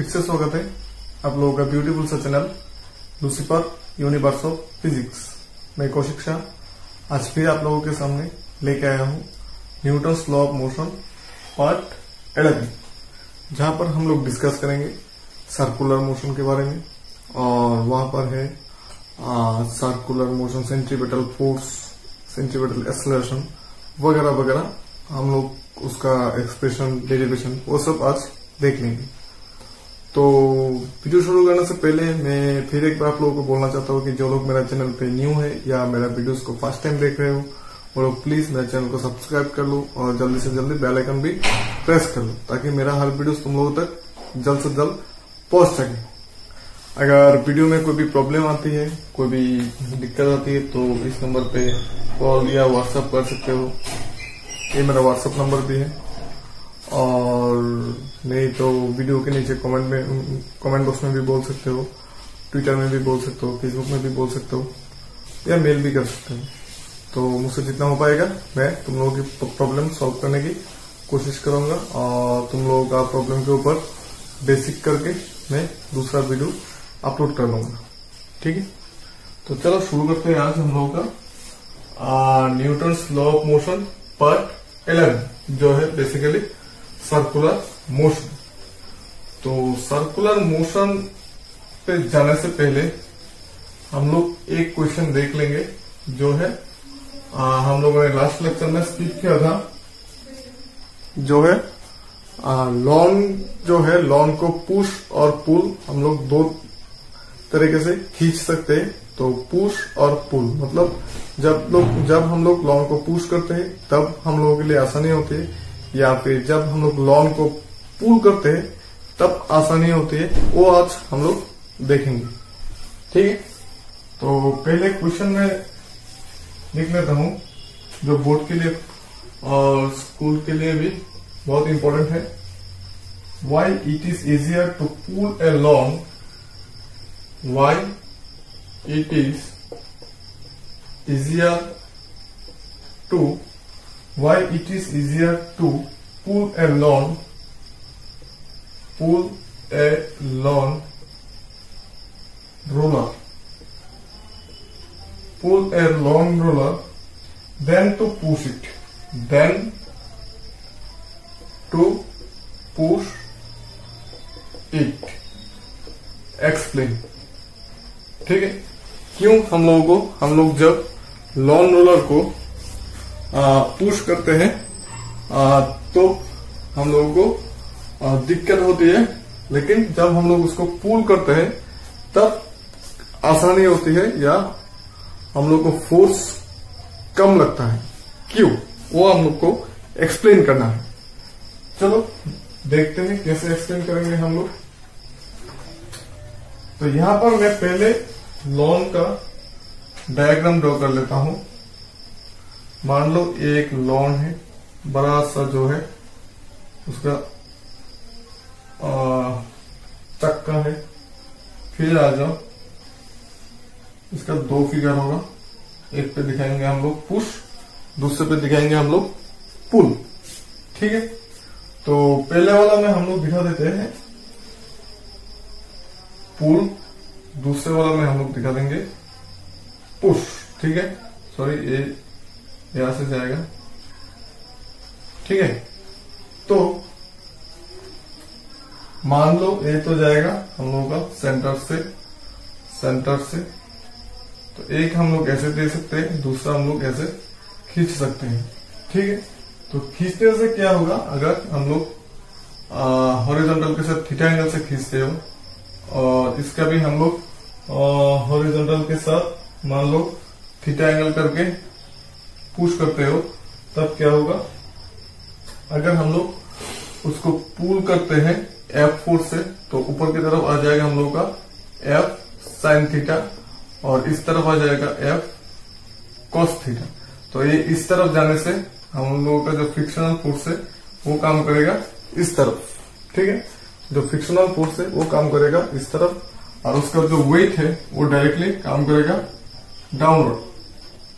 फिर से स्वागत है। आप लोगों का ब्यूटीफुल सा channel Lucifer universe of physics मैं कौशिक शाह, आज फिर आप लोगों के सामने लेके आया हूँ Newton law of motion part eleven जहाँ पर हम लोग डिस्कस करेंगे सर्कुलर मोशन के बारे में, और वहाँ पर है circular motion centripetal force centripetal acceleration वगैरह वगैरह हम लोग उसका एक्सप्रेशन डेरिवेशन वो सब आज देख लेंगे। तो वीडियो शुरू करने से पहले मैं फिर एक बार आप लोगों को बोलना चाहता हूँ कि जो लोग मेरा चैनल पे न्यू है या मेरा वीडियोस को फ़र्स्ट टाइम देख रहे हो, वो लोग प्लीज़ मेरे चैनल को सब्सक्राइब कर लो और जल्दी से जल्दी बेल आइकन भी प्रेस कर लो, ताकि मेरा हर वीडियो तुम लोगों तक जल्द से जल्द पहुँच सके। अगर वीडियो में कोई भी प्रॉब्लम आती है, कोई भी दिक्कत आती है तो इस नंबर पे कॉल या व्हाट्सएप कर सकते हो। ये मेरा व्हाट्सएप नंबर भी है। और नहीं तो वीडियो के नीचे कमेंट में कमेंट बॉक्स में भी बोल सकते हो ट्विटर में भी बोल सकते हो फेसबुक में भी बोल सकते हो, या मेल भी कर सकते हो। तो मुझसे जितना हो पाएगा, मैं तुम लोगों की प्रॉब्लम सॉल्व करने की कोशिश करूँगा और तुम लोगों का प्रॉब्लम के ऊपर बेसिक करके मैं दूसरा वीडियो अपलोड कर लूँगा। ठीक है? तो चलो शुरू करते हैं आज हम लोगों का Newton law of motion part eleven जो है बेसिकली सर्कुलर मोशन तो सर्कुलर मोशन पे जाने से पहले हम लोग एक क्वेश्चन देख लेंगे जो है आ, हम लोगों ने लास्ट लेक्चर में स्पीक किया था जो है लॉन जो है लॉन को पुश और पुल हम लोग दो तरीके से खींच सकते हैं। तो पुश और पुल मतलब जब लोग जब हम लोग लॉन को पुश करते हैं तब हम लोगों के लिए आसानी होती है। या फिर जब हम लोग लॉन को पुल करते हैं, तब आसानी होती है, वो आज हम लोग देखेंगे। ठीक है? तो पहले क्वेश्चन में लिख लेता हूँ, जो बोर्ड के लिए और स्कूल के लिए भी बहुत इंपॉर्टेंट है। Why it is easier to pull a long why it is easier to why it is easier to pull a lawn pull a lawn roller pull a lawn roller then to push it then to push it explain ठीक है क्यों हम लोगों को हम लोग जब lawn roller को पुश करते हैं। तो हम लोगों को दिक्कत होती है, लेकिन जब हम लोग उसको पुल करते हैं, तब आसानी होती है या हम लोग को फोर्स कम लगता है। क्यों? वो हम लोग को एक्सप्लेन करना है। चलो, देखते हैं कैसे एक्सप्लेन करेंगे हम लोग। तो यहाँ पर मैं पहले लॉन का डायग्राम ड्रॉ कर लेता हूँ। मान लो एक लॉन है, बड़ा सा जो है, उसका चक्का है, फिर आ जाओ। इसका दो फिगर होगा। एक पे दिखाएँगे हम लोग पुश दूसरे पे दिखाएँगे हम लोग पुल ठीक है? तो पहले वाला में हम लोग दिखा देते हैं। पुल दूसरे वाला में हम लोग दिखा देंगे पुश ठीक है? सॉरी ये यहाँ से जाएगा। ठीक है? तो मान लो ये तो जाएगा हम लोगों का सेंटर से सेंटर से। तो एक हम लोग ऐसे दे सकते हैं, दूसरा हम लोग ऐसे खींच सकते हैं। ठीक है? तो खींचने से क्या होगा? अगर हम लोग हॉरिजॉन्टल के साथ थीटा एंगल से खींचते हो, और इसका भी हम लोग हॉरिजॉन्टल के साथ मान लो थीटा एंगल करके पुश करते हो, तब क्या होगा? अगर हम लोग उसको पुल करते हैं एफ़ फोर्स से तो ऊपर की तरफ़ आ जाएगा हम लोग का एफ़ साइन थीटा और इस तरफ़ आ जाएगा एफ़ कॉस थीटा तो ये इस तरफ़ जाने से हम लोगों का जो फिक्शनल फोर्स है, वो काम करेगा इस तरफ़। ठीक है? जो फिक्शनल फोर्स है, वो काम करेगा इस तरफ़ और उसका जो वेट है, वो डायरेक्टली काम करेगा downward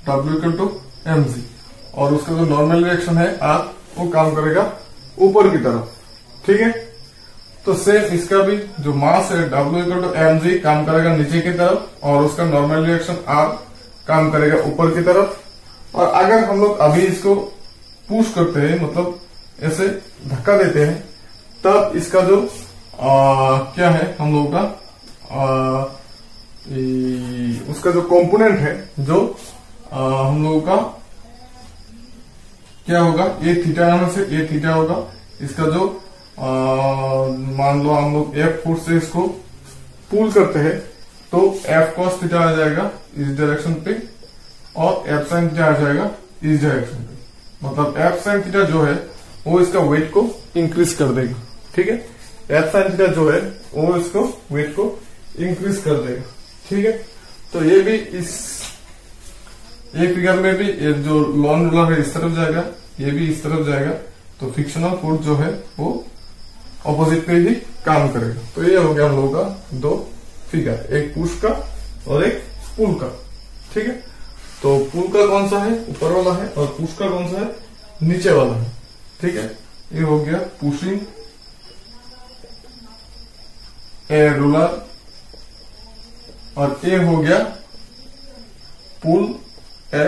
W equal to M G और उसका जो नॉर्मल रिएक्शन है आर वो काम करेगा ऊपर की तरफ़। ठीक है? तो सेम इसका भी जो मास है W equal to M G काम करेगा नीचे की तरफ़ और उसका नॉर्मल रिएक्शन आर काम करेगा ऊपर की तरफ़। और अगर हम लोग अभी इसको पुश करते हैं मतलब ऐसे धक्का देते हैं तब इसका जो आ, क्या है हम लोगों का आ, उसका जो कंपोनेंट है जो आ, हम लोगों का क्या होगा? ए थीटा नाम से ए थीटा होगा। इसका जो मान लो हम लोग एफ़ फोर्स से इसको पुल करते हैं तो एफ़ कॉस थीटा आ जाएगा इस डायरेक्शन पे और एफ़ साइन थीटा आ जाएगा इस डायरेक्शन पे। मतलब एफ़ साइन थीटा जो है वो इसका वेट को इंक्रीज कर देगा। ठीक है? एफ़ साइन थीटा जो है वो इसको वेट को इंक्रीज कर देगा। ठीक है? तो ये भी इस एक फिगर में भी, ये जो लॉन रूलर है, इस तरफ़ जाएगा, ये भी इस तरफ़ जाएगा तो फिक्शनल फोर्स जो है, वो ऑपोजिट पे ही काम करेगा। तो ये हो गया हम लोगों का दो फिगर एक पुश का और एक पुल का, ठीक है? तो पुल का कौन सा है? ऊपर वाला है और पुश का कौन सा है? नीचे वाला है, ठीक है? ये हो गया पुशिंग ए रूलर और ए हो गया पुल ए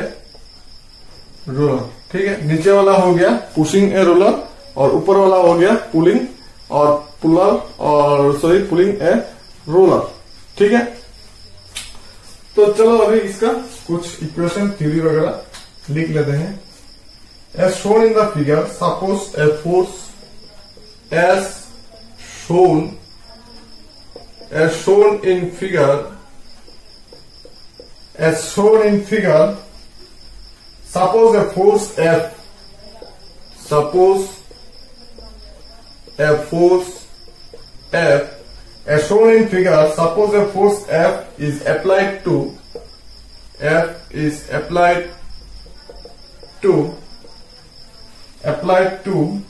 रोलर ठीक है? नीचे वाला हो गया पुशिंग ए रोलर और ऊपर वाला हो गया पुलिंग और पुलर और सॉरी पुलिंग ए रोलर ठीक है? तो चलो अभी इसका कुछ इक्वेशन थ्योरी वगैरह लिख लेते हैं। As shown in the figure suppose a force as shown as shown in figure as shown in figure Suppose a force F, suppose a force F, as shown in figure, suppose a force F is applied to, F is applied to, applied to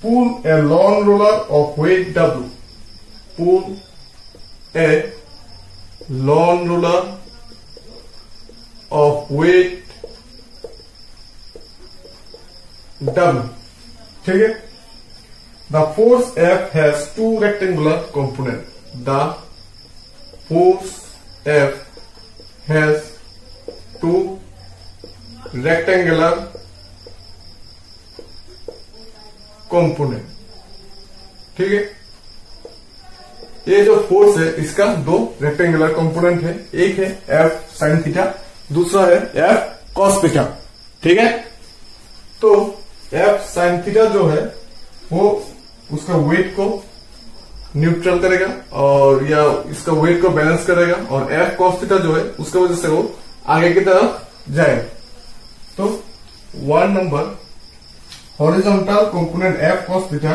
pull a long roller of weight W, pull a long roller of weight, W. ठीक है? The force F has two rectangular component the force F has two rectangular component ठीक है? ये जो force है, इसका दो rectangular component है. एक है एफ़ साइन थीटा दूसरा है एफ़ कॉस थीटा ठीक है? तो एफ़ साइन थीटा जो है, वो उसका वेट को न्यूट्रल करेगा और या इसका वेट को बैलेंस करेगा और एफ़ कॉस थीटा जो है, उसके वजह से वो आगे की तरफ़ जाएगा। तो one number horizontal component F cos theta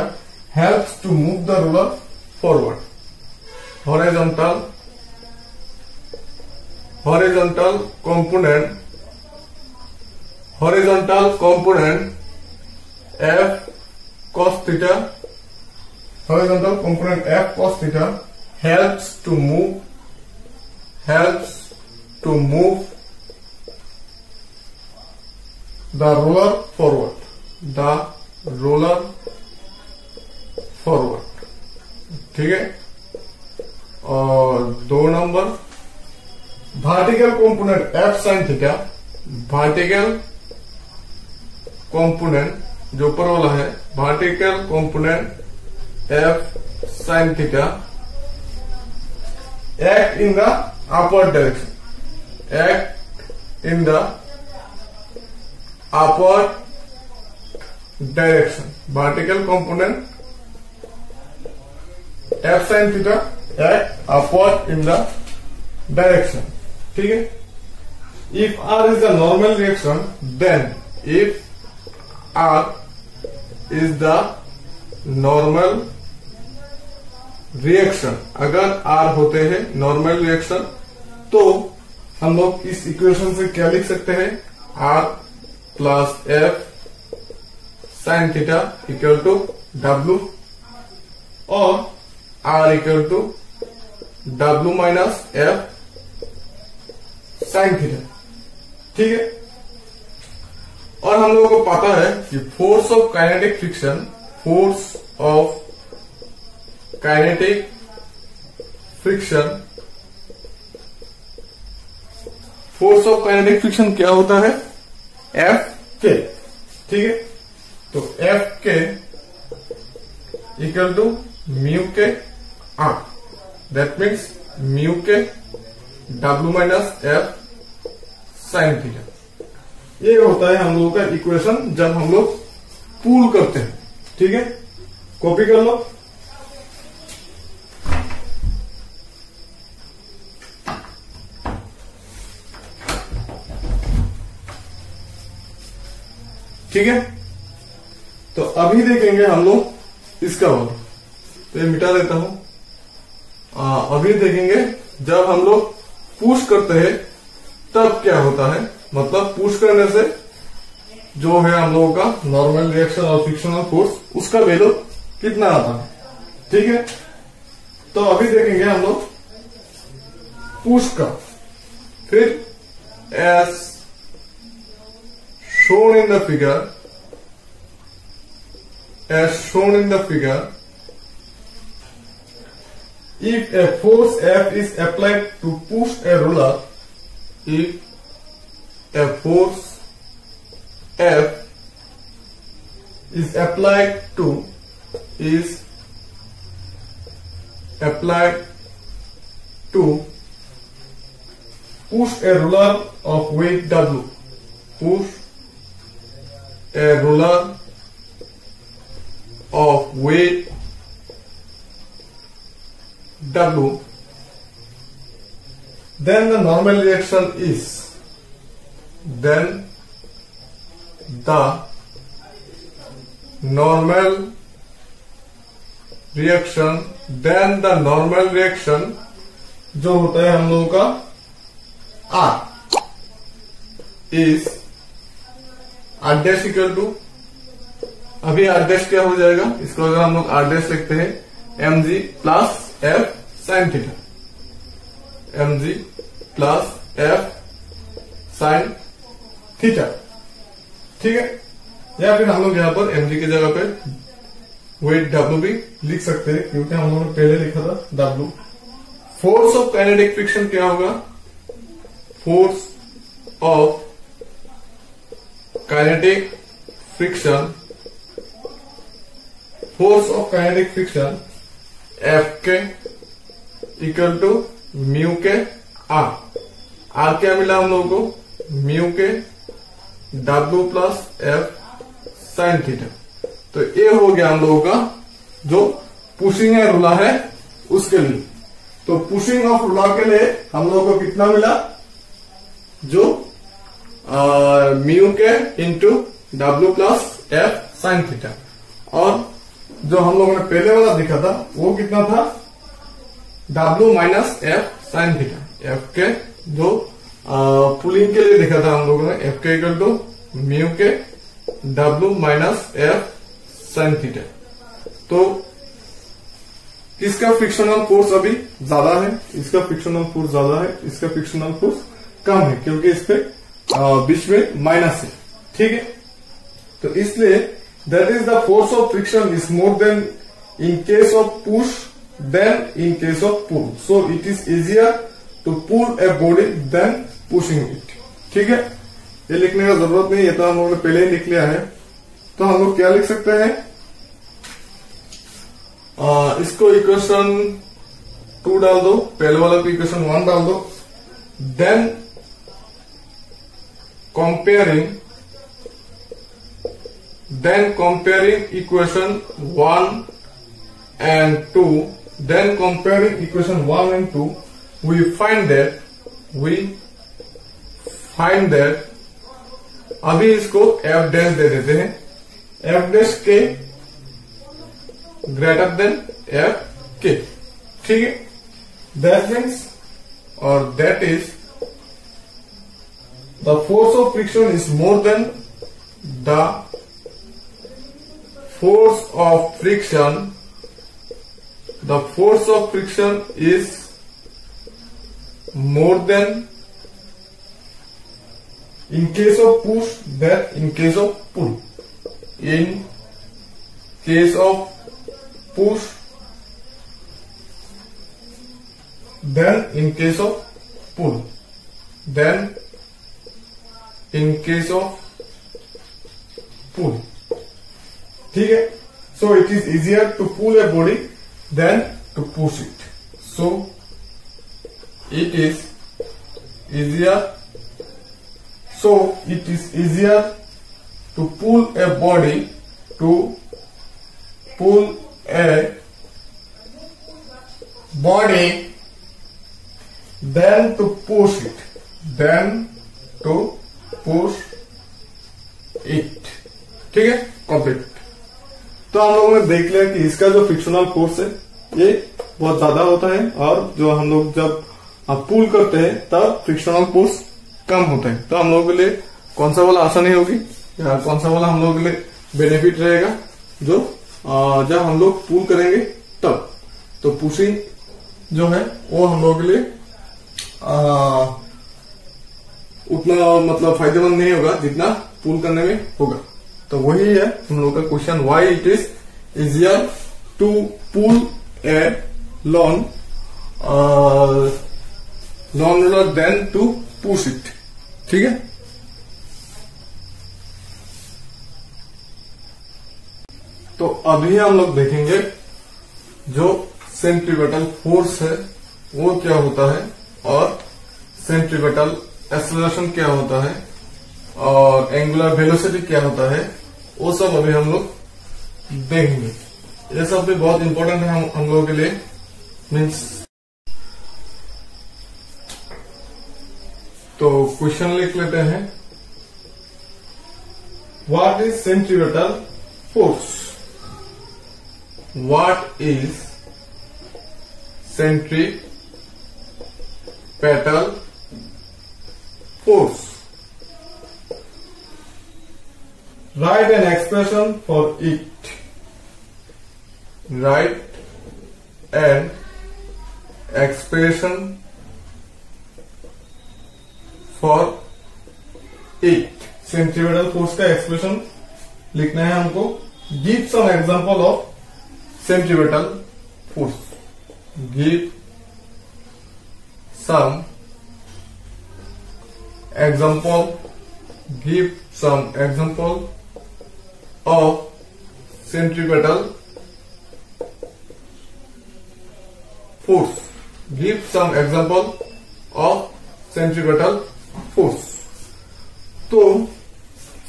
helps to move the ruler forward horizontal horizontal component horizontal component f cos theta horizontal component f cos theta helps to move helps to move the roller forward the roller forward ठीक है और दो number vertical component F sin theta, vertical component, जो ऊपर वाला है vertical component F sine theta act in the upper direction act in the upper direction vertical component F sine theta act upper in the direction ठीक है? If R is the normal reaction then if R is the normal reaction अगर R होते हैं normal reaction तो हम लोग इस equation से क्या लिख सकते हैं? R plus F sine theta equal to W और R equal to W minus F sine theta ठीक है? और हम लोगों को पता है कि force of kinetic friction force of kinetic friction force of kinetic friction क्या होता है? एफ़ के ठीक है? तो F K equal to mu K R that means mu K W minus F sine theta ये होता है हम लोगों का इक्वेशन जब हम लोग पूल करते हैं ठीक है? कॉपी कर लो। ठीक है? तो अभी देखेंगे हम लोग इसका वाला तो ये मिटा देता हूँ। आ, अभी देखेंगे जब हम लोग पुश करते हैं तब क्या होता है? मतलब पुश करने से जो है हम लोगों का नॉर्मल रिएक्शन और फ्रिक्शनल फोर्स उसका वैल्यू कितना आता है? ठीक है? तो अभी देखेंगे हम लोग पुश का। फिर as shown in the figure, as shown in the figure, if a force F is applied to push a ruler if a force F is applied to is applied to push a ruler of weight W. Push a ruler of weight W, then the normal reaction is then the normal reaction then the normal reaction जो होता है हम लोगों का R is R dash equal to अभी R dash क्या हो जाएगा इसको अगर हम लोग आर डैश लिखते हैं M G plus F sine theta M G plus F sine theta ठीक है? या फिर हम लोग यहाँ पर एम जी की जगह पे वेट डब्ल्यू भी लिख सकते हैं, क्योंकि हम लोगों ने पहले लिखा था W force of kinetic friction क्या होगा? Force of kinetic friction force of kinetic friction F K equal to mu K R R क्या मिला हम लोगों को? Mu K W plus F sine theta तो ये हो गया हम लोगों का जो पुशिंग रूला है उसके लिए। तो पुशिंग ऑफ़ रूला के लिए हम लोगों को कितना मिला? जो mu K into W plus F sine theta और जो हम लोगों ने पहले वाला देखा था, वो कितना था? W minus F sine theta F K जो पुलिंग के लिए देखा था हम लोगों ने F K equal to mu K W minus F sine theta तो किसका फ्रिक्शनल फोर्स अभी ज़्यादा है? इसका फ्रिक्शनल फोर्स ज़्यादा है, इसका फ्रिक्शनल फोर्स कम है, क्योंकि इस पे बीच में माइनस है। ठीक है? तो इसलिए that is the force of friction is more than in case of push than in case of pull so it is easier to pull a body than pushing it ठीक है? ये लिखने का ज़रूरत नहीं है तो हम लोगों ने पहले ही लिख लिया है। तो हम लोग क्या लिख सकते हैं? आ, इसको इक्वेशन टू डाल दो पहले वाला को इक्वेशन वन डाल दो। देन comparing देन comparing equation 1 and 2 then comparing equation 1 and 2 we find that we find that अभी इसको f डैश दे देते हैं f डैश के ग्रेटर देन f के ठीक है दैट मीन्स और that is the force of friction is more than the force of friction the force of friction is more than in case of push than in case of pull in case of push then in case of pull then in case of pull ठीक है so it is easier to pull a body than to push it so it is easier so it is easier to pull a body to pull a body than to push it than to push it ठीक है complete तो हम लोगों ने देख लिया कि इसका जो फिक्शनल फोर्स है ये बहुत ज़्यादा होता है और जो हम लोग जब पुल करते हैं तब फ्रिक्शनल फोर्स कम होता है। तो हम लोगों के लिए कौन सा वाला आसानी होगी? या कौन सा वाला हम लोगों के लिए बेनिफिट रहेगा? जो जब हम लोग पुल करेंगे तब। तो पुशिंग जो है वो हम लोगों के लिए आ, उतना मतलब फ़ायदेमंद नहीं होगा जितना पुल करने में होगा। तो वही है, हम लोग का question why it is easier to pull a lawn lawn roller than to push it ठीक है? तो अभी हम लोग देखेंगे जो सेंट्रीबटल फोर्स है, वो क्या होता है और सेंट्रीबटल एक्सलेशन क्या होता है और एंगुलर वेलोसिटी क्या होता है वो सब अभी हम लोग देखेंगे। ये सब भी बहुत इंपॉर्टेंट है हम, हम लोगों के लिए। मीन्स तो क्वेश्चन लिख लेते हैं। What is centripetal force what is centripetal force. Write an expression for it. Write an expression for it. Centripetal force का एक्सप्रेशन लिखना है हमको give some example of centripetal force give some example give some example of centripetal force. Give some example of centripetal force. to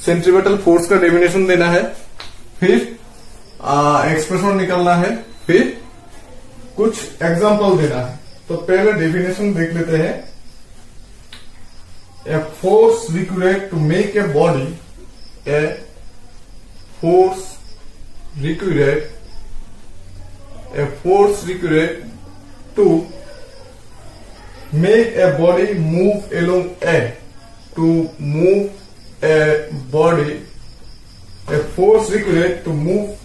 centripetal force का definition देना है, फिर expression निकलना है, फिर कुछ एग्जांपल देना है। तो पहले डेफिनेशन देख लेते हैं। A force required to make a body a force required a force required to make a body move along a to move a body a force required to move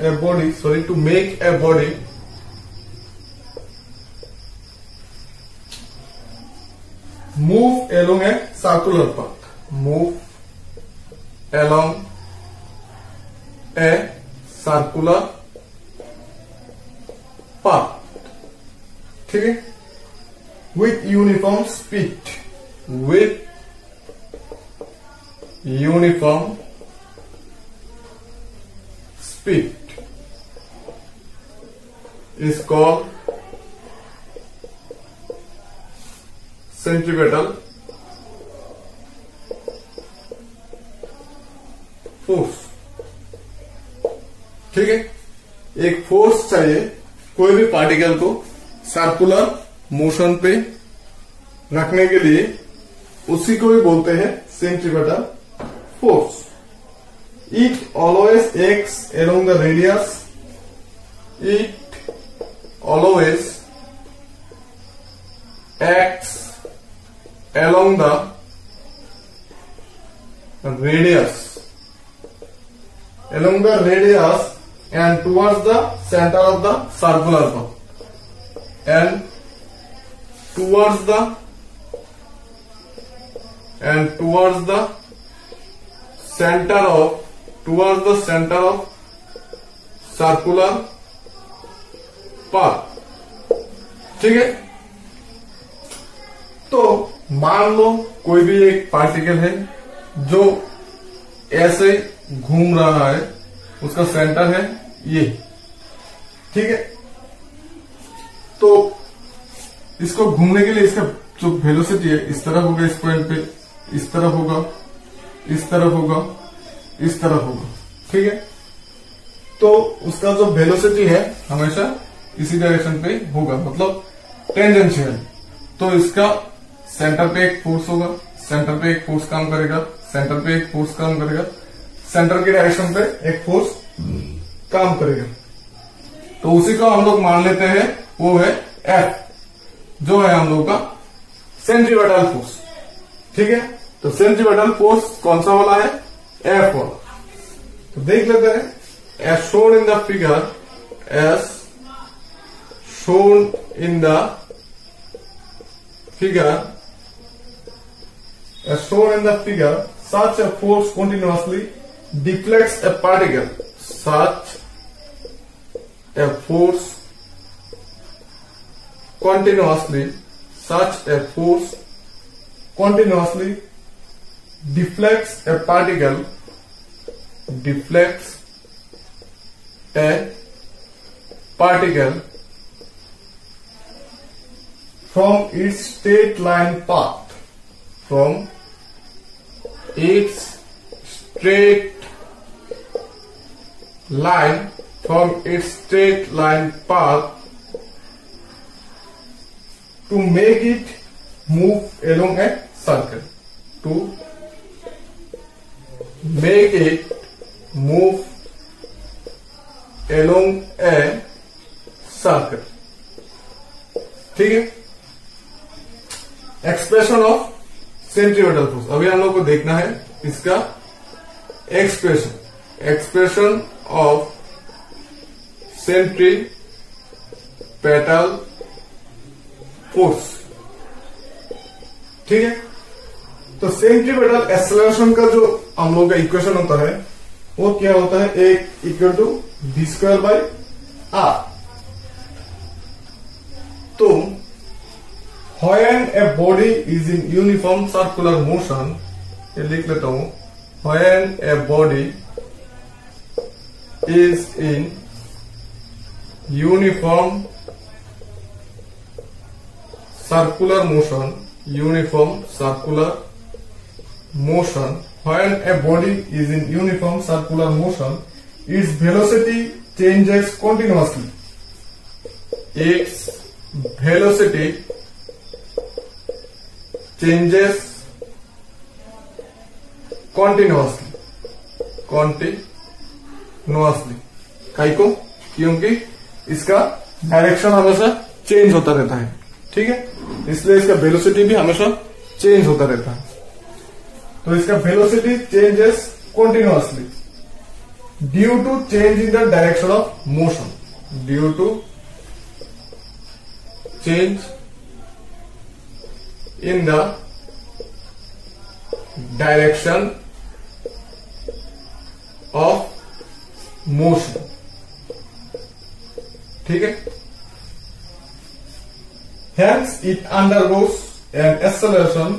a body sorry to make a body move along a circular path move along a circular path ठीक है with uniform speed with uniform speed is called centripetal force ठीक है? एक force चाहिए, कोई भी particle को circular motion पे रखने के लिए, उसी को भी बोलते हैं centripetal force it always acts along the radius it always acts along the radius. Along the radius and towards the center of the circular path and towards the and towards the center of towards the center of circular path ठीक है तो मान लो कोई भी एक particle है जो ऐसे घूम रहा है उसका सेंटर है ये। ठीक है? तो इसको घूमने के लिए इसका जो वेलोसिटी है, इस तरफ़ होगा इस पॉइंट पे, इस तरफ़ होगा, इस तरफ़ होगा, इस तरफ़ होगा। ठीक है? तो उसका जो वेलोसिटी है हमेशा इसी डायरेक्शन पे होगा मतलब टेंजेंशियल तो इसका सेंटर पे एक फोर्स होगा सेंटर पे एक फोर्स काम करेगा सेंटर पे एक फोर्स काम करेगा। सेंटर के डायरेक्शन पे एक फोर्स काम करेगा। तो उसी को हम लोग मान लेते हैं वो है एफ़ जो है हम लोग का सेंट्रीवेटल फोर्स। ठीक है? तो सेंट्रीवेटल फोर्स कौन सा वाला है? एफ़ वाला। तो देख लेते हैं as shown in the figure as shown in the figure as shown in the figure, such a force continuously deflects a particle. Such a force continuously, such a force continuously deflects a particle, deflects a particle from its straight line path from its straight line from its straight line path to make it move along a circle to make it move along a circle ठीक है expression of centripetal force अभी हम लोग को देखना है इसका expression expression of centripetal force ठीक है? तो सेंट्रीपेटल एक्सलेशन का जो हम लोग का इक्वेशन होता है, वो क्या होता है? एक equal to v square by R तो when a body is in uniform circular motion, ये लिख लेता हूँ, when a body is in uniform circular motion uniform circular motion when a body is in uniform circular motion its velocity changes continuously its velocity changes continuously continuously काई को क्योंकि इसका direction हमेशा change होता रहता है ठीक है इसलिए इसका वेलोसिटी भी हमेशा चेंज होता रहता है तो इसका velocity changes continuously due to change in the direction of motion due to change in the direction of motion ठीक है hence it undergoes an acceleration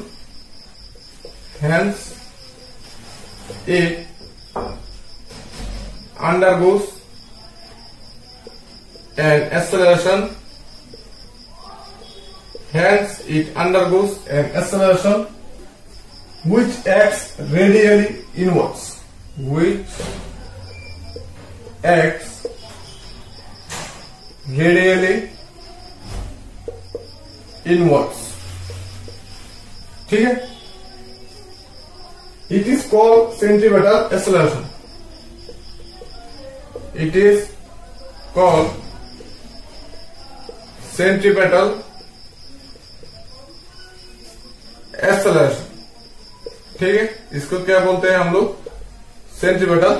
hence it undergoes an acceleration hence it undergoes an acceleration which acts radially inwards which x radially inwards. ठीक है? It is called centripetal acceleration it is call centripetal acceleration ठीक है? इसको क्या बोलते हैं हम लोग? Centripetal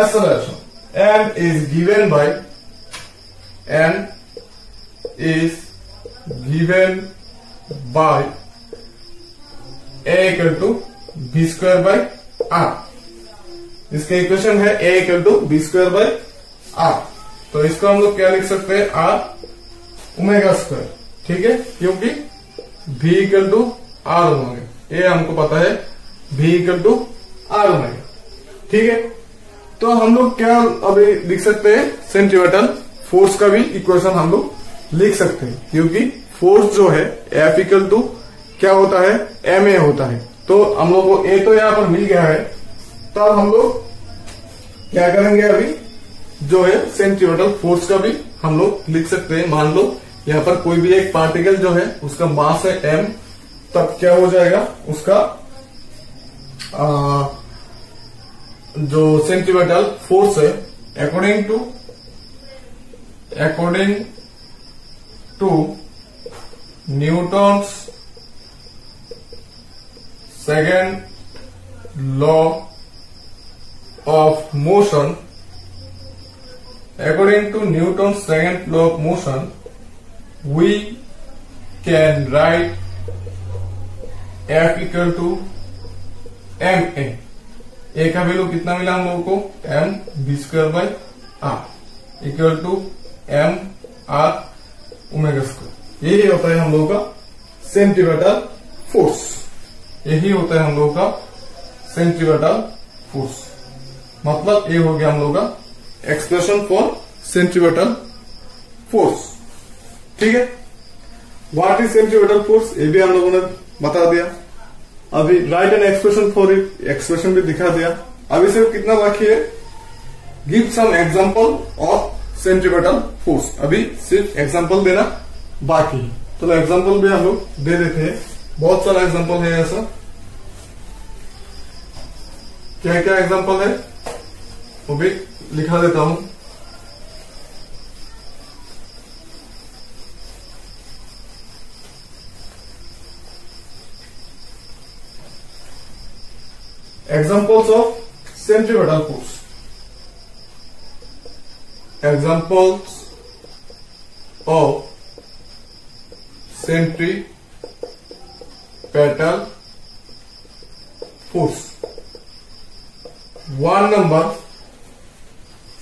acceleration and is given by and is given by a equal to v square by R इसका इक्वेशन है a equal to v square by R तो इसको हम लोग क्या लिख सकते हैं? आर उमेगा स्क्वायर ठीक है? क्योंकि v equal to R omega ये हमको पता है v equal to R omega ठीक है? तो हम लोग क्या अभी लिख सकते हैं? सेंटीमीटर फोर्स का भी इक्वेशन हम लोग लिख सकते हैं क्योंकि फोर्स जो है एफ़ इक्वल टू क्या होता है? एम ए होता है। तो हम लोग को ए तो यहाँ पर मिल गया है। तब हम लोग क्या करेंगे अभी? जो है सेंटीमीटर फोर्स का भी हम लोग लिख सकते हैं। मान लो यहाँ पर कोई भी एक पार्टिकल जो है उसका मास है एम तब क्या हो जाएगा? उसका आ, जो सेंटीमीटर फोर्स है according to according to Newton's second law of motion according to Newton's second law of motion we can write F equal to m a a का वैल्यू कितना मिला हम लोगों को? M v square by R equal to M R omega square यही होता है हम लोगों का सेंटीमीटर फोर्स यही होता है हम लोगों का सेंटीमीटर फोर्स मतलब ये हो गया हम लोग का एक्सप्रेशन फॉर सेंट्रीवेटल फोर्स ठीक है? व्हाट इज़ सेंट्रीवेटल फोर्स ये भी हम लोगों ने बता दिया। अभी write an expression for it expression भी दिखा दिया। अभी सिर्फ़ कितना बाकी है? Give some example of centripetal force अभी सिर्फ़ एग्ज़ाम्पल देना बाकी है। चलो एग्ज़ाम्पल भी हम लोग दे देते हैं। बहुत सारा एग्ज़ाम्पल है ऐसा। क्या क्या एग्ज़ाम्पल है? वो भी लिखा देता हूँ। Examples of centripetal force examples of centripetal force one number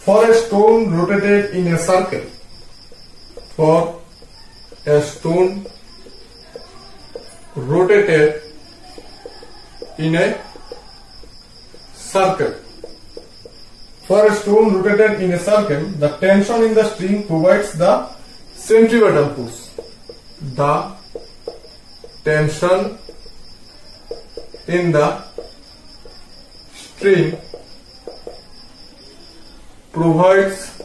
for a stone rotated in a circle for a stone rotated in a circle. For a stone rotated in a circle, the tension in the string provides the centripetal force. The tension in the string provides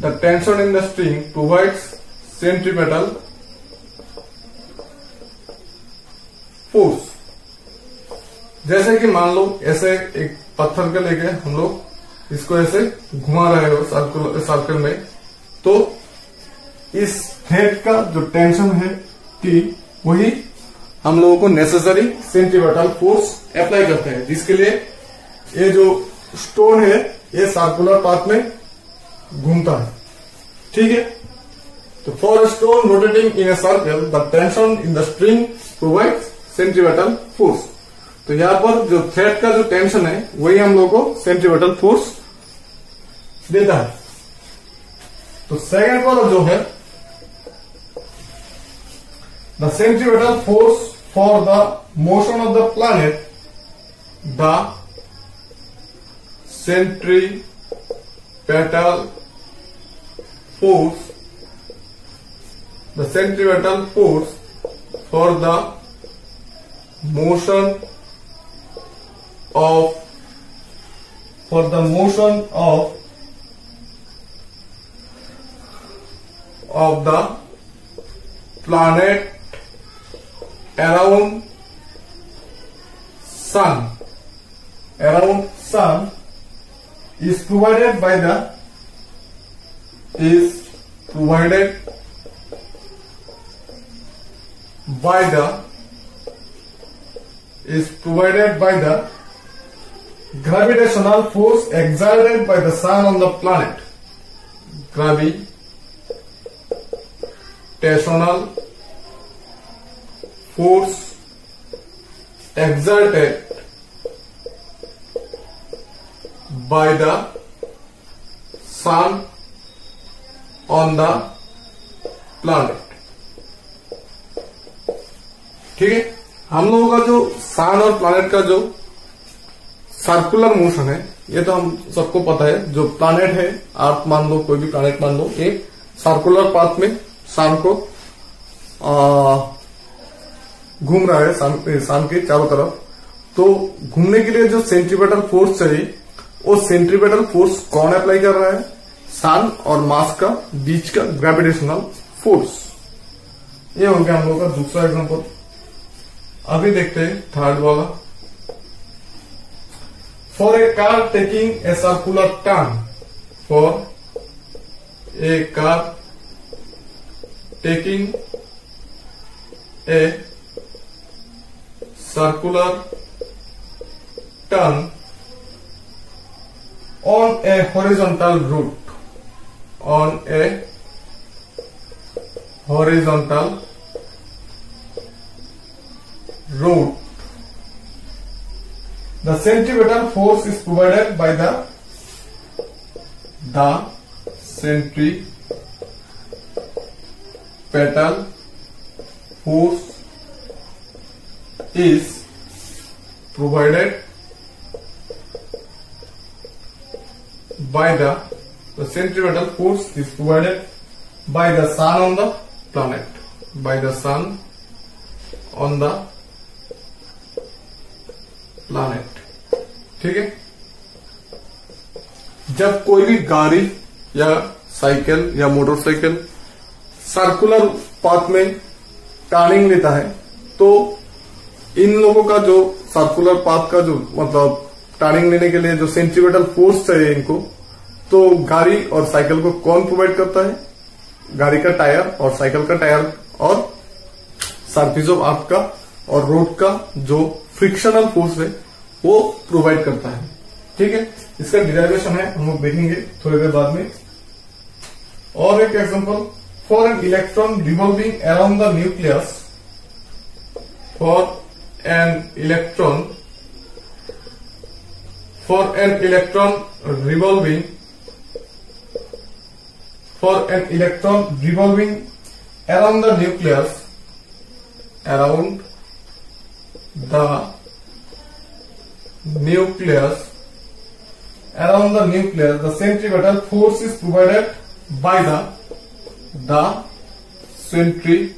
the tension in the string provides centripetal force जैसे कि मान लो, ऐसे एक पत्थर के लेके हम लोग इसको ऐसे घुमा रहे हो सर्कल सर्कल में। तो इस हेड का जो टेंशन है टी वही हम लोगों को नेसेसरी सेंटिमेटल फोर्स अप्लाई करते हैं। जिसके लिए ये जो स्टोन है, ये सर्कुलर पाथ में घूमता है। ठीक है? तो for stone rotating in a circle the tension in the string provide centripetal force तो यहाँ पर जो थ्रेड का जो टेंशन है, वही हम लोग को सेंटिमेटल फोर्स देता है। तो सेकेंड वाला जो है the centripetal force for the motion of the planet the centripetal force, the centripetal force for the motion of for the motion of of the planet around sun. Around sun is provided by the is provided by the is provided by the gravitational force exerted by the sun on the planet gravitational force exerted by the sun on the planet ठीक है हम लोगों का जो sun और planet का जो circular motion है, ये तो हम सबको पता है, जो प्लानेट है अर्थ मान लो, कोई भी प्लानेट मान लो, ये सर्कुलर पाथ में सन को घूम रहा है सन के चारों तरफ़। तो घूमने के लिए जो सेंट्रीपेटल फोर्स चाहिए, वो सेंट्रीपेटल फोर्स कौन अप्लाई कर रहा है? सन और मास का बीच का ग्रेविटेशनल फोर्स ये हो गया हम लोग का दूसरा एग्जांपल अभी देखते हैं थर्ड वाला। For a car taking a circular turn for a car taking a circular turn on a horizontal route on a horizontal route the centripetal force is provided by the the centripetal force is provided by the the centripetal force is provided by the sun on the planet. By the sun on the planet. ठीक है? जब कोई भी गाड़ी या cycle या motorcycle circular path में turning लेता है तो इन लोगों का जो सर्कुलर पाथ का जो मतलब टर्निंग लेने के लिए जो सेंट्रीपेटल फोर्स चाहिए इनको तो गाड़ी और साइकिल को कौन प्रोवाइड करता है? गाड़ी का टायर और साइकिल का टायर और सरफेस ऑफ़ अर्थ का और रोड का जो फ्रिक्शनल फोर्स है, वो प्रोवाइड करता है। ठीक है? इसका डिराइवेशन है, हम लोग देखेंगे थोड़ी देर बाद में। और एक example for an electron revolving around the nucleus for an electron for an electron revolving for an electron revolving around the nucleus, around the nucleus around the nucleus the centripetal force is provided by the the centripetal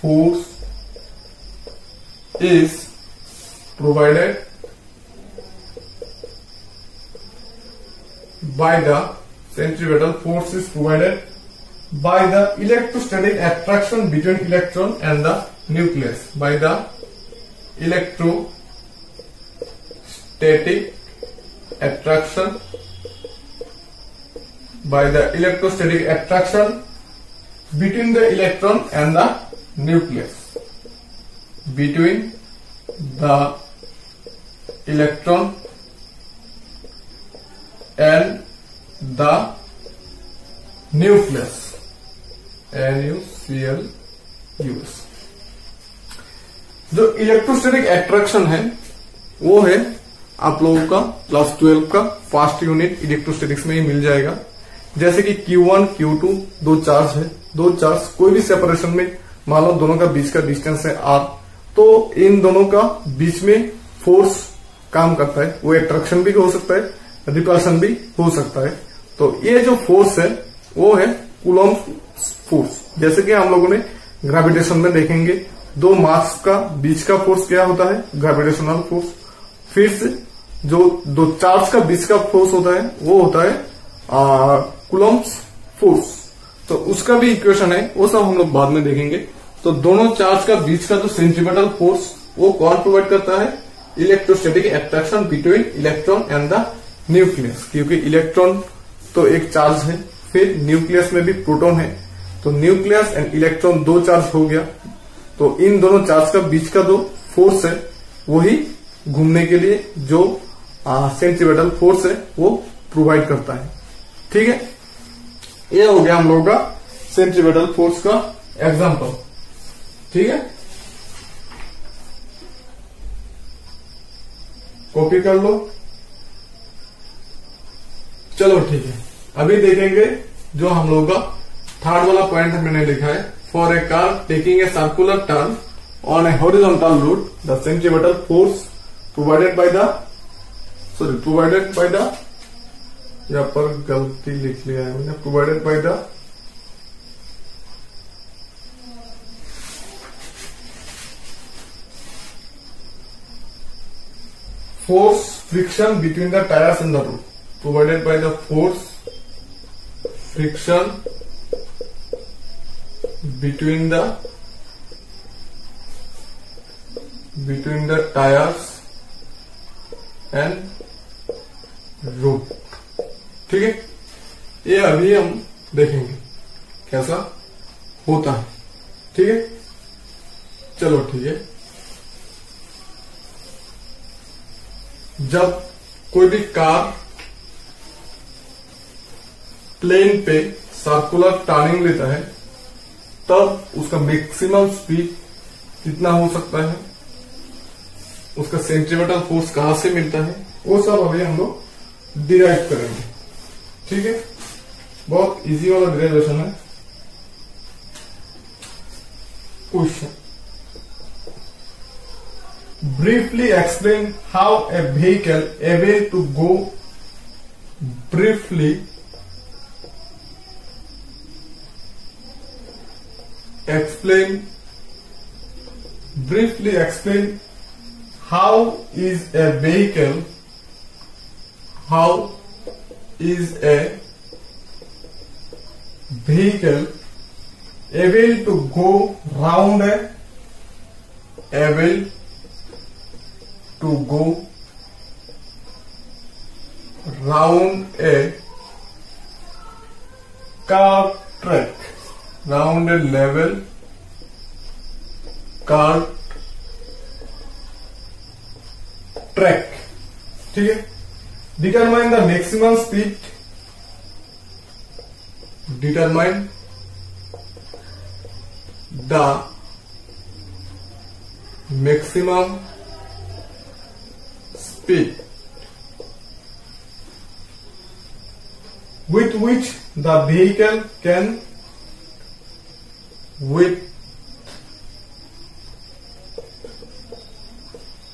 force is provided by the centripetal force is provided by the electrostatic attraction between electron and the nucleus by the electrostatic attraction by the electrostatic attraction between the electron and the nucleus between the electron and the nucleus NuClUs जो electrostatic attraction है वो है आप लोगों का class twelve का first unit electrostatics में ही मिल जाएगा। जैसे कि Q1, Q2 दो चार्ज है। दो चार्ज कोई भी सेपरेशन में मान लो दोनों का बीच का डिस्टेंस है आर तो इन दोनों का बीच में फोर्स काम करता है। वो एट्रैक्शन भी हो सकता है रिपल्शन भी हो सकता है। तो ये जो फोर्स है वो है कुलम फोर्स। जैसे कि हम लोगों ने ग्रेविटेशन में देखेंगे, दो मास का, बीच का फोर्स क्या होता है? ग्रेविटेशनल फोर्स फिर से जो दो चार्ज का, बीच का फोर्स होता है, वो होता है कुलम्स फोर्स तो उसका भी इक्वेशन है, वो सब हम लोग बाद में देखेंगे। तो दोनों चार्ज का, बीच का जो सेंट्रीपेटल फोर्स वो कौन प्रोवाइड करता है? Electrostatic attraction between electron and the nucleus क्योंकि इलेक्ट्रॉन तो एक चार्ज है। फिर न्यूक्लियस में भी प्रोटॉन है। तो न्यूक्लियस एंड इलेक्ट्रॉन दो चार्ज हो गया। तो इन दोनों चार्ज का बीच का जो फोर्स है, वही घूमने के लिए जो सेंट्रीपेटल फोर्स है, वो प्रोवाइड करता है। ठीक है? ये हो गया हम लोगों का सेंट्रीपेटल फोर्स का एग्ज़ाम्पल ठीक है? कॉपी कर लो। चलो, ठीक है। अभी देखेंगे जो हम लोग का थर्ड वाला पॉइंट मैंने लिखा है. For a car taking a circular turn on a horizontal route the centripetal force provided by the sorry provided by the यहाँ पर गलती लिख लिया है मैंने provided by the force friction between the tires and the road provided by the force friction between the between the tires and road ठीक है ये अभी हम देखेंगे कैसा होता है ठीक है चलो ठीक है जब कोई भी कार प्लेन पे सर्कुलर टर्निंग लेता है, तब उसका मैक्सिमम स्पीड कितना हो सकता है? उसका सेंटीमीटर फोर्स कहाँ से मिलता है? वो सब अभी हम लोग डिराइव करेंगे। ठीक है? बहुत इजी वाला डिराइवेशन है। Question briefly explain how a vehicle able to go briefly explain briefly explain how is a vehicle how is a vehicle able to go round a able to go round a car track, round a level car track. ठीक है determine the maximum speed determine the maximum speed with which the vehicle can with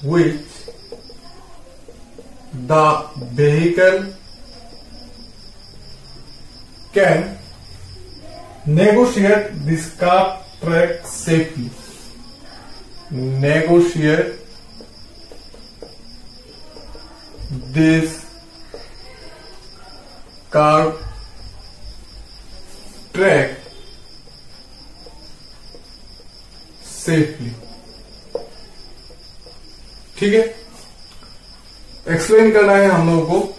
which the vehicle can negotiate this car track safely negotiate this car track safely. ठीक है? Explain करना है हम लोगों को।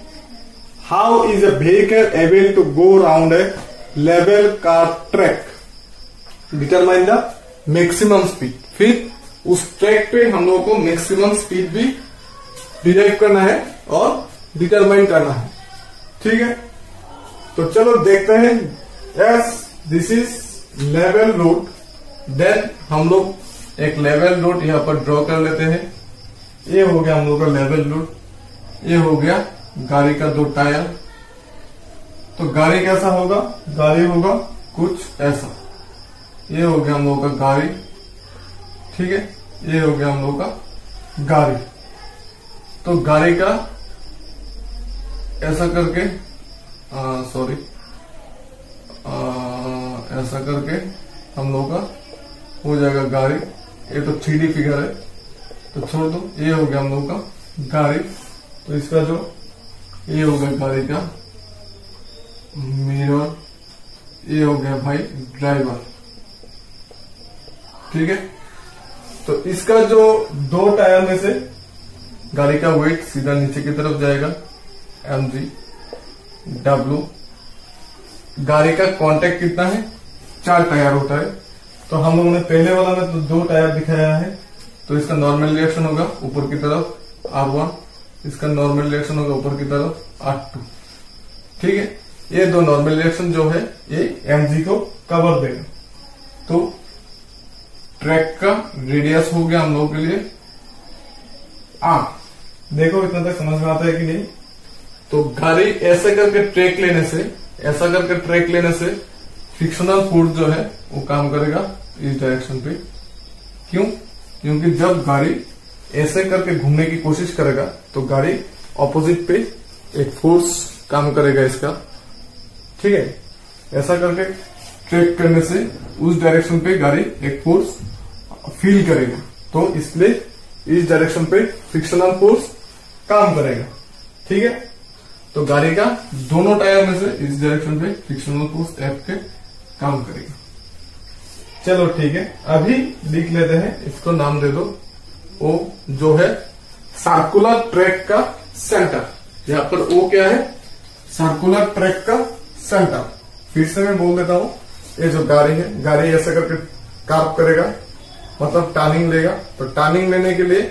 How is a vehicle able to go round a level का track determine the maximum speed फिर उस ट्रैक पे हम लोगों को मैक्सिमम स्पीड भी डिराइव करना है और डिटरमाइन करना है। ठीक है? तो चलो देखते हैं। Yes this is level road then हम लोग एक लेवल रोड यहाँ पर ड्रॉ कर लेते हैं। ये हो गया हम लोग का लेवल रोड ये हो गया गाड़ी का दो टायर। तो गाड़ी कैसा होगा? गाड़ी होगा कुछ ऐसा। ये हो गया हम लोग का गाड़ी। ठीक है? ये हो गया हम लोग का गाड़ी। तो गाड़ी का ऐसा करके सॉरी ऐसा करके हम लोग का हो जाएगा गाड़ी। ये तो थ्री डी फिगर है। तो छोड़ दो, ये हो गया हम लोग का गाड़ी। तो इसका जो, ये हो गया गाड़ी का मिरर ये हो गया भाई ड्राइवर ठीक है? तो इसका जो दो टायर में से गाड़ी का वेट सीधा नीचे की तरफ़ जाएगा। एम जी डब्ल्यू गाड़ी का कांटेक्ट कितना है? चार टायर होता है। तो हम लोगों ने पहले वाला में तो दो टायर दिखाया है। तो इसका नॉर्मल रिएक्शन होगा ऊपर की तरफ़ आर वन इसका नॉर्मल रिएक्शन होगा ऊपर की तरफ़ आर टू ठीक है? ये दो नॉर्मल रिएक्शन जो है, ये एमजी को कवर देगा। तो ट्रैक का रेडियस हो गया हम लोगों के लिए आठ देखो इतना तक समझ में आता है कि नहीं? तो गाड़ी ऐसे करके ट्रैक लेने से, ऐसा करके ट्रैक लेने से फ्रिक्शनल फोर्स जो है, वो काम करेगा इस डायरेक्शन पे। क्यों? क्योंकि जब गाड़ी ऐसे करके घूमने की कोशिश करेगा तो गाड़ी ऑपोजिट पे एक फोर्स काम करेगा इसका। ठीक है? ऐसा करके ट्रेक करने से उस डायरेक्शन पे गाड़ी एक फोर्स फील करेगा। तो इसलिए इस डायरेक्शन पे फ्रिक्शनल फोर्स काम करेगा। ठीक है? तो गाड़ी का दोनों टायर में से इस डायरेक्शन पे फ्रिक्शनल फोर्स एफ़ के काम करेगा। चलो ठीक है, अभी लिख लेते हैं, इसको नाम दे दो। ओ जो है सर्कुलर ट्रैक का सेंटर यहाँ पर ओ क्या है? सर्कुलर ट्रैक का सेंटर फिर से मैं बोल देता हूँ, ये जो गाड़ी है, गाड़ी ऐसा करके कार्प करेगा मतलब टर्निंग लेगा। तो टर्निंग लेने के लिए,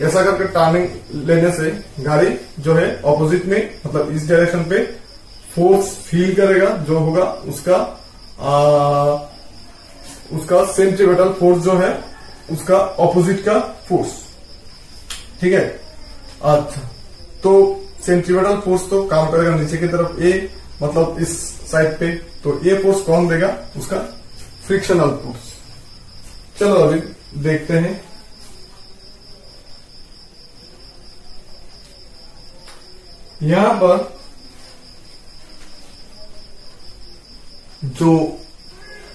ऐसा करके टर्निंग लेने से गाड़ी जो है ऑपोजिट में मतलब इस डायरेक्शन पे फोर्स फील करेगा, जो होगा उसका आ, उसका सेंट्रीवेटल फोर्स जो है उसका ऑपोजिट का फोर्स ठीक है? अच्छा तो सेंट्रीवेटल फोर्स तो काम करेगा नीचे की तरफ़ ए मतलब इस साइड पे. तो ए फोर्स कौन देगा? उसका फ्रिक्शनल फोर्स चलो अभी देखते हैं. यहाँ पर जो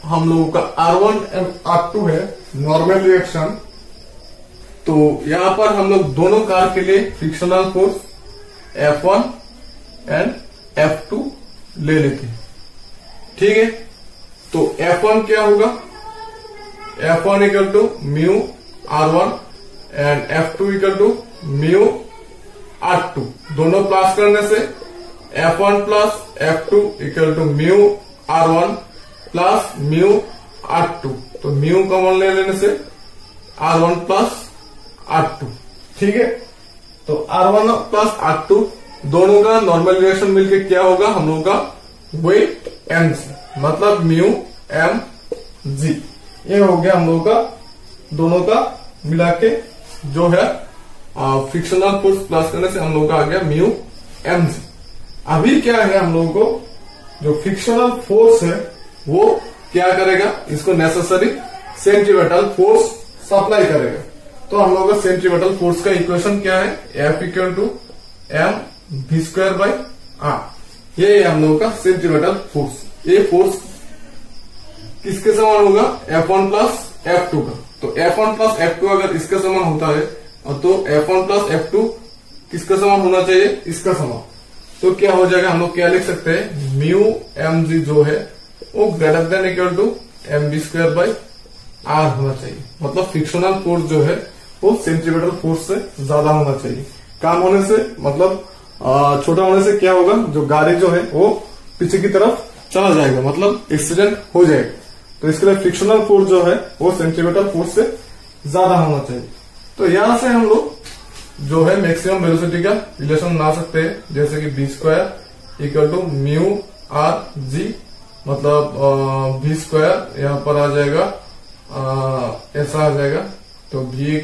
हम लोगों का R one and R two है नॉर्मल रिएक्शन तो यहाँ पर हम लोग दोनों कार के लिए frictional force F one and F2 ले लेते हैं। ठीक है? तो एफ़ वन क्या होगा? F one equal to mu R one and F two equal to mu R two दोनों प्लस करने से F one plus F two equal to mu R1 plus mu R two तो mu common ले लेने से R one plus R two ठीक है? तो R one plus R two दोनों का नॉर्मल रिएक्शन मिलके क्या होगा? हम लोगों का वेट एम जी मतलब म्यू एम जी ये हो गया हम लोगों का दोनों का मिला के जो है फ्रिक्शनल फोर्स प्लस करने से हम लोगों का आ गया म्यू एम जी अभी क्या है हम लोगों को? जो फ्रिक्शनल फोर्स है, वो क्या करेगा? इसको नेसेसरी सेंट्रीवेटल फोर्स सप्लाई करेगा। तो हम लोग का सेंट्रीवेटल फोर्स का इक्वेशन क्या है? F equal to M V square by R ये हम लोगों का सेंट्रीवेटल फोर्स ये फोर्स किसके समान होगा? F one plus F two का। तो F one plus F two अगर इसके समान होता है तो F one plus F two किसका समान होना चाहिए? इसका समान। तो क्या हो जाएगा? हम लोग क्या लिख सकते हैं? म्यू एम जी जो है, वो greater than equal to M B square by R होना चाहिए। मतलब फ्रिक्शनल फोर्स जो है, वो सेंटीमीटर फोर्स से ज़्यादा होना चाहिए। काम होने से मतलब छोटा होने से क्या होगा? जो गाड़ी जो है, वो पीछे की तरफ़ चला जाएगा। मतलब एक्सीडेंट हो जाएगा। तो इसके लिए फ्रिक्शनल फोर्स जो है, वो सेंटीमीटर फोर्स से ज़्यादा होना चाहिए। तो यहाँ से हम लोग जो है मैक्सिमम वेलोसिटी का रिलेशन बना सकते हैं जैसे कि B square equal to mu R G मतलब बी स्क्वायर यहाँ पर आ जाएगा ऐसा आ जाएगा तो B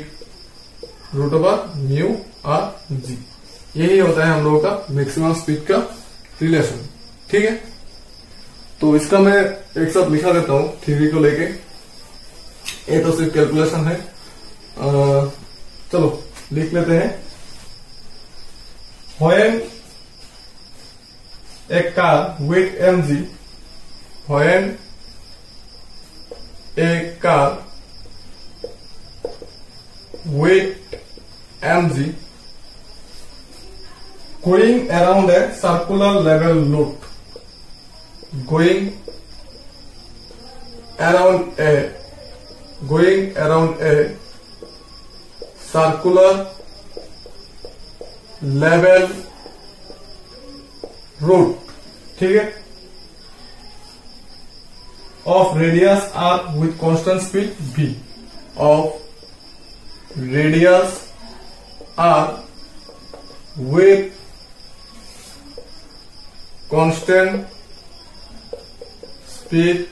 root over mu R G यही होता है हम लोगों का मैक्सिमम स्पीड का रिलेशन ठीक है? तो इसका मैं एक साथ लिखा देता हूँ थ्योरी को लेके। ये तो सिर्फ़ कैलकुलेशन है। आ, चलो लिख लेते हैं when a car with mg when a car with mg going around a circular level loop going around a going around a circular level route ठीक है of radius r with constant speed v of radius r with constant speed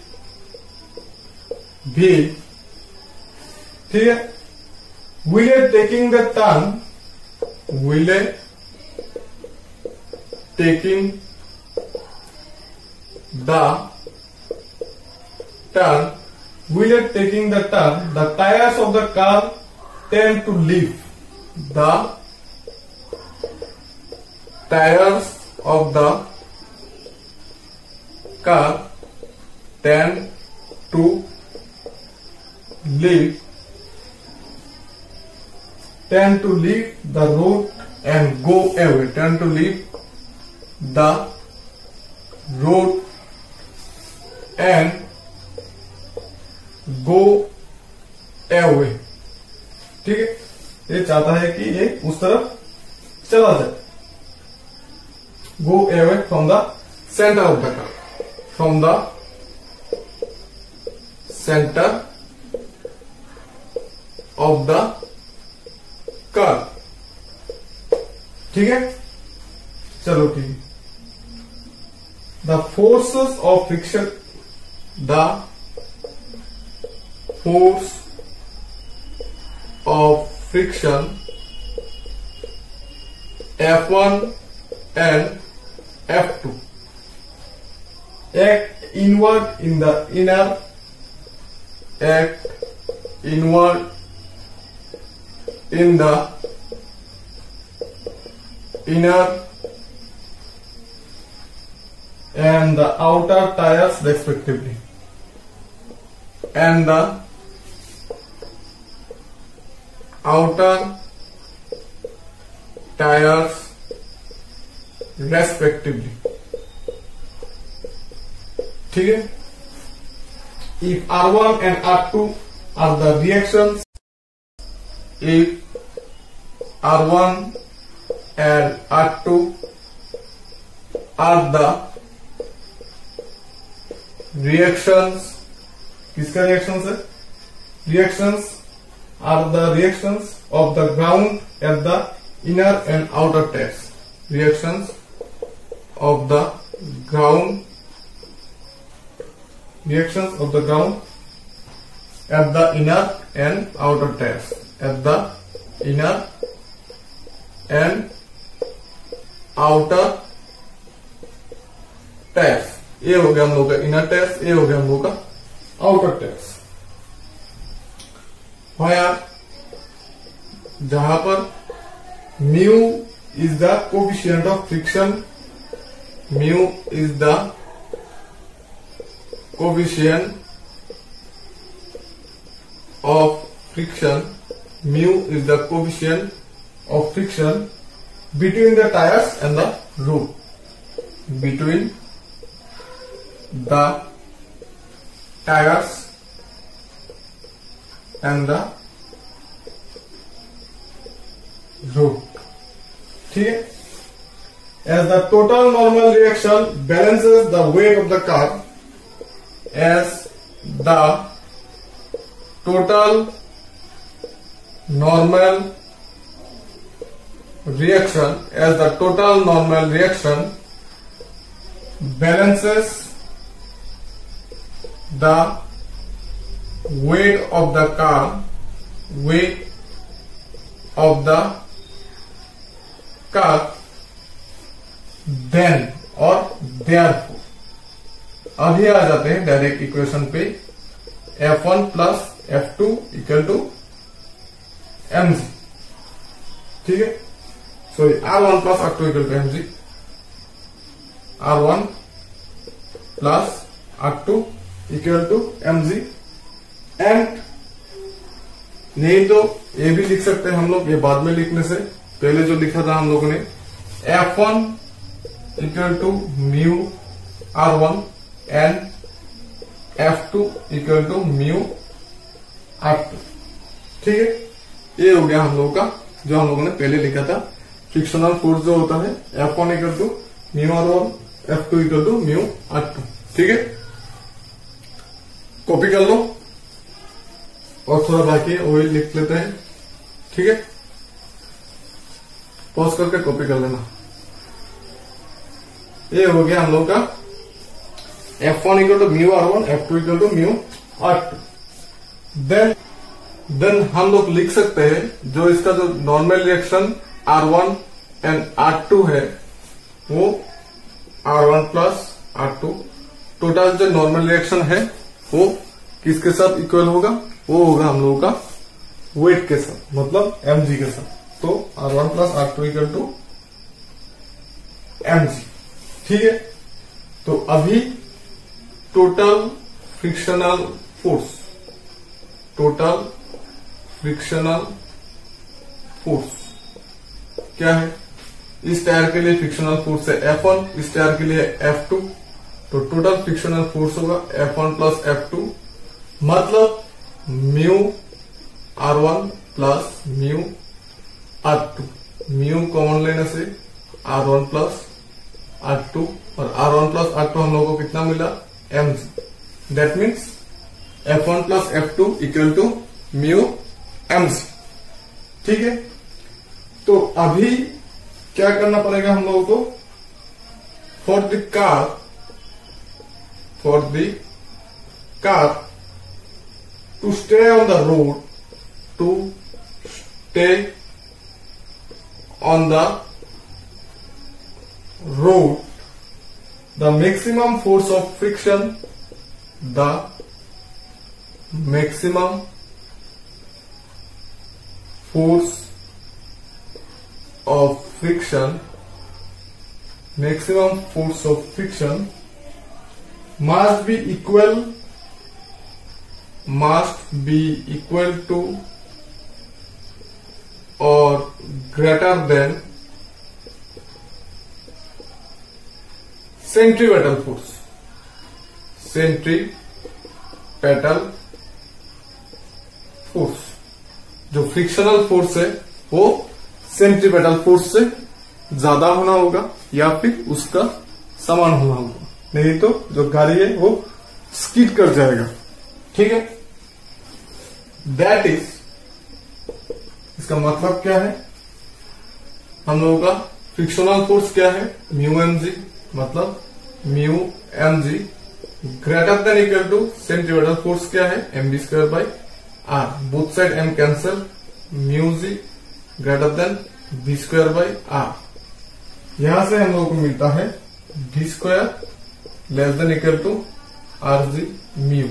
v ठीक है wheel taking the turn wheel taking the turn, wheeler taking the turn, the tires of the car tend to leave. The tires of the car tend to leave tend to leave the road and go away tend to leave the road and go away ठीक है ये चाहता है कि ये उस तरफ़ चला जाए go away from the center of the car from the center of the कर ठीक है? चलो ठीक है। The forces of friction the force of friction F one and F two act inward in the inner act inward in the inner and the outer tires respectively and the outer tires respectively ठीक है if R1 and R2 are the reactions if R1 and R2 are the reactions किसका reactions है reactions are the reactions of the ground at the inner and outer tires reactions of the ground reactions of the ground at the inner and outer tires at the inner and outer tires ये हो गया हम लोग का inner test ये हो गया हम लोग का आउटर टेस्ट वायर जहाँ पर mu is the coefficient of friction mu is the coefficient of friction, mu is the coefficient of friction between the tires and the road between the tires and the road ठीक है as the total normal reaction balances the weight of the car as the total normal reaction as the total normal reaction balances the weight of the car weight of the car then or therefore अभी आ जाते हैं direct equation पे F one plus F two equal to M ठीक है sorry R one plus R equal to M G R one plus R two equal to M G and नहीं तो ये भी लिख सकते हैं हम लोग, ये बाद में लिखने से, पहले जो लिखा था हम लोगों ने F one equal to mu R one and F two equal to mu R two ठीक है? ये हो गया हम लोगों का, जो हम लोगों ने पहले लिखा था। फ्रिक्शनल फोर्स जो होता है F one equal to mu R one F two equal to mu R two ठीक है? कॉपी कर लो। और थोड़ा बाकी ऑयल लिख लेते हैं, ठीक है? पॉज करके कॉपी कर लेना। ये हो गया हम लोग का F one equal to mu R one F two equal to mu R two then then हम लोग लिख सकते हैं जो इसका जो normal reaction R one and R two है। वो R one plus R two total जो नॉर्मल रिएक्शन है, वो किसके साथ इक्वल होगा? वो होगा हम लोगों का वेट के साथ मतलब एम जी के साथ। तो R one plus R two equal to M G ठीक है? तो अभी total frictional force total frictional force क्या है? इस टायर के लिए फ्रिक्शनल फोर्स है एफ़ वन इस टायर के लिए एफ़ टू तो टोटल फ्रिक्शनल फोर्स होगा F one plus F two मतलब mu R one plus mu R two mu common लेने से R one plus R two और R one plus R two हम लोगों को कितना मिला? M that means F one plus F two equal to mu M C ठीक है? तो अभी क्या करना पड़ेगा हम लोगों को? For the car for the car to stay on the road to stay on the road the maximum force of friction the maximum force of friction maximum force of friction must be equal must be equal to or greater than centripetal force centripetal force जो frictional force है वो centripetal force से ज़्यादा होना होगा या फिर उसका समान होना होगा। नहीं तो जो गाड़ी है वो स्कीड कर जाएगा। ठीक है? दैट इज़ इसका मतलब क्या है? हम लोगों का फ्रिक्शनल फोर्स क्या है? म्यू एम जी मतलब mu M G greater than equal to centripetal force क्या है? M B square by R both side M cancel mu G greater than B square by R यहाँ से हम लोगों को मिलता है D square less than equal to R G mu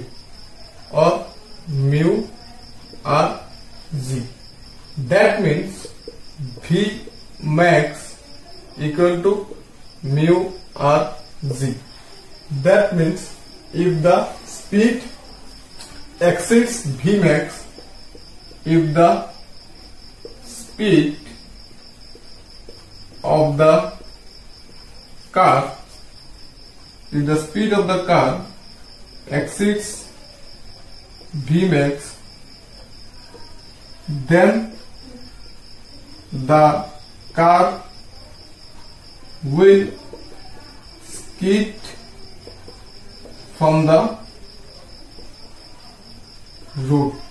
और mu R G that means V max equal to mu R G that means if the speed exceeds Vmax if the speed of the car. If the speed of the car exceeds Vmax then the car will skid from the route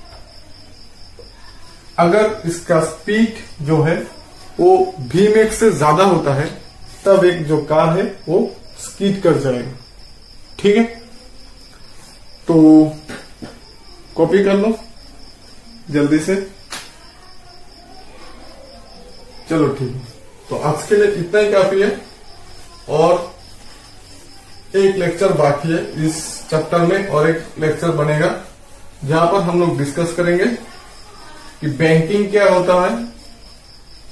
अगर इसका speed जो है, वो we से ज़्यादा होता है, तब एक जो कार है, वो स्कीड कर जाएगा। ठीक है? तो कॉपी कर लो, जल्दी से। चलो ठीक है। तो आज के लिए इतना ही काफ़ी है, और एक लेक्चर बाकी है इस चैप्टर में, और एक लेक्चर बनेगा, जहाँ पर हम लोग डिस्कस करेंगे। कि बैंकिंग क्या होता है?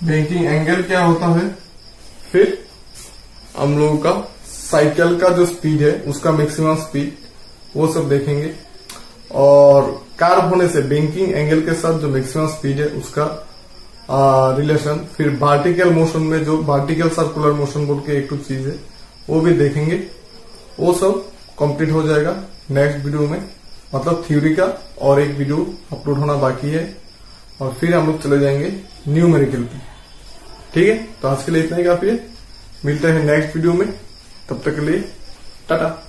बैंकिंग एंगल क्या होता है? फिर हम लोगों का साइकिल का जो स्पीड है, उसका मैक्सिमम स्पीड वो सब देखेंगे। और कार होने से बैंकिंग एंगल के साथ जो मैक्सिमम स्पीड है, उसका रिलेशन फिर वर्टिकल मोशन में जो वर्टिकल सर्कुलर मोशन बोल के एक चीज़ है, वो भी देखेंगे। वो सब कंप्लीट हो जाएगा नेक्स्ट वीडियो में। मतलब थ्योरी का और एक वीडियो अपलोड होना बाकी है। और फिर हम लोग चले जाएँगे न्यू मेरिकल पे। ठीक है? तो आज के लिए इतना ही काफ़ी है। मिलते हैं नेक्स्ट वीडियो में। तब तक के लिए, टाटा।